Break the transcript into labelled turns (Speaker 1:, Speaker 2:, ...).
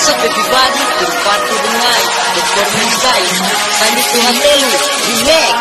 Speaker 1: What's up everybody? Por parte The night, Dr. Relax!